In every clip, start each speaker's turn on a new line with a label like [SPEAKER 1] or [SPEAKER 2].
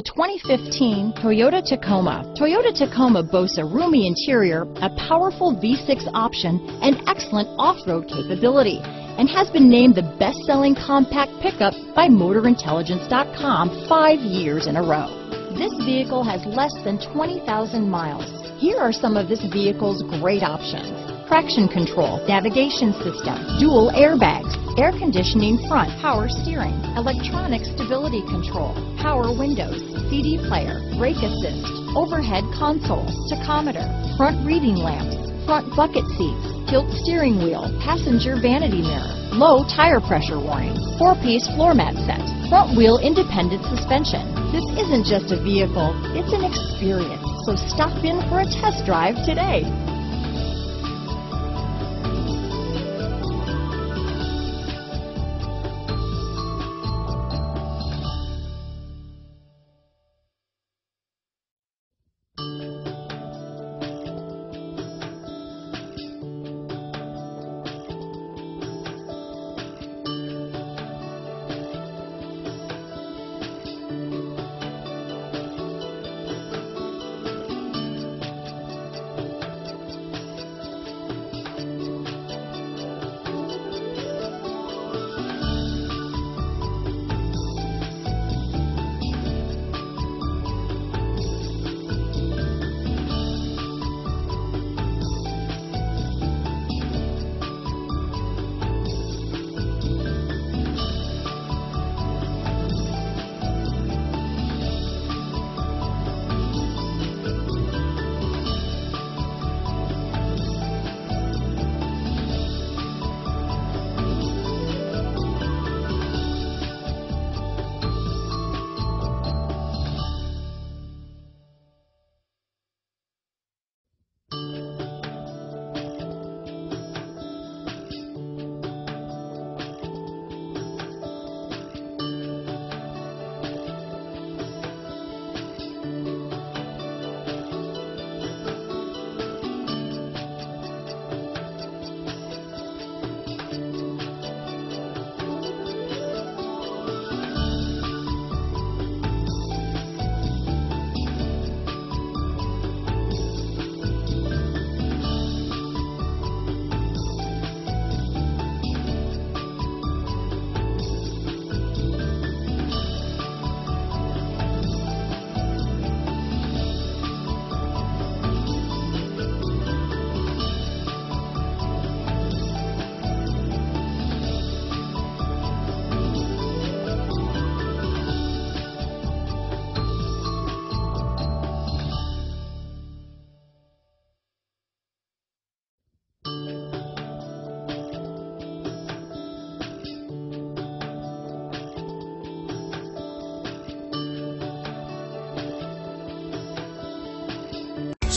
[SPEAKER 1] The 2015 Toyota Tacoma. Toyota Tacoma boasts a roomy interior, a powerful V6 option, and excellent off-road capability, and has been named the best-selling compact pickup by MotorIntelligence.com five years in a row. This vehicle has less than 20,000 miles. Here are some of this vehicle's great options. Traction control, navigation system, dual airbags, air conditioning front, power steering, electronic stability control, power windows, CD player, brake assist, overhead console, tachometer, front reading lamps, front bucket seats, tilt steering wheel, passenger vanity mirror, low tire pressure warning, four-piece floor mat set, front wheel independent suspension. This isn't just a vehicle, it's an experience. So stop in for a test drive today.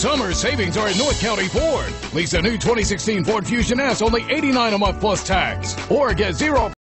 [SPEAKER 2] Summer savings are at North County Ford. Lease a new 2016 Ford Fusion S only 89 a month plus tax. Or get zero